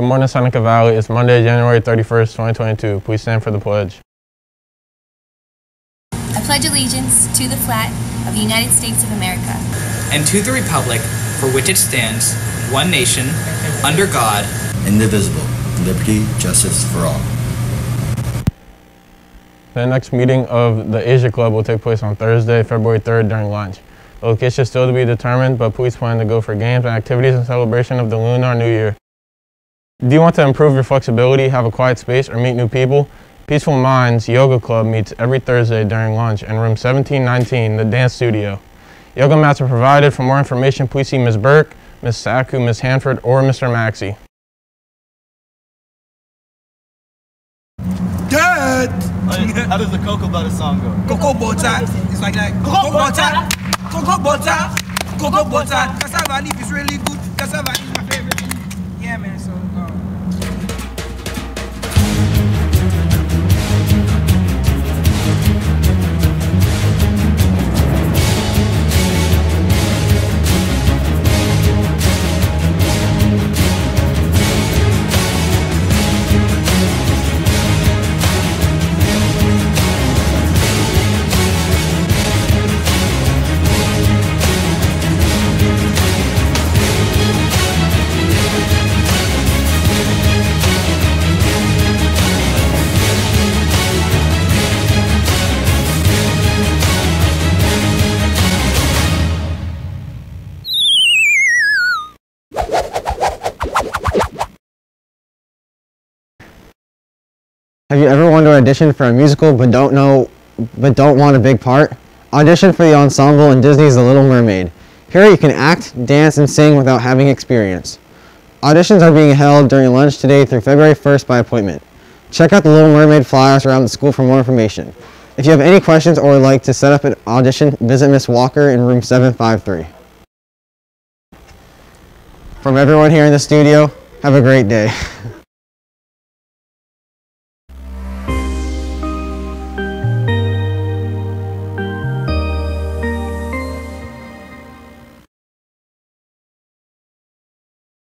morning, Seneca Valley. It's Monday, January 31st, 2022. Please stand for the pledge. I pledge allegiance to the flag of the United States of America and to the republic for which it stands, one nation, under God, indivisible, liberty, justice for all. The next meeting of the Asia Club will take place on Thursday, February 3rd during lunch. The location is still to be determined, but police plan to go for games and activities in celebration of the Lunar New Year. Do you want to improve your flexibility, have a quiet space, or meet new people? Peaceful Minds Yoga Club meets every Thursday during lunch in room 1719, the dance studio. Yoga mats are provided. For more information, please see Ms. Burke, Ms. Saku, Ms. Hanford, or Mr. Maxey. Dad! How does the cocoa butter song go? Cocoa butter. It's like that. Cocoa butter. Cocoa butter. Cocoa butter. Cassava leaf is really good. Cassava is Have you ever wanted to audition for a musical but don't know but don't want a big part? Audition for the ensemble in Disney's The Little Mermaid. Here you can act, dance, and sing without having experience. Auditions are being held during lunch today through February 1st by appointment. Check out the Little Mermaid flyers around the school for more information. If you have any questions or would like to set up an audition, visit Miss Walker in room 753. From everyone here in the studio, have a great day.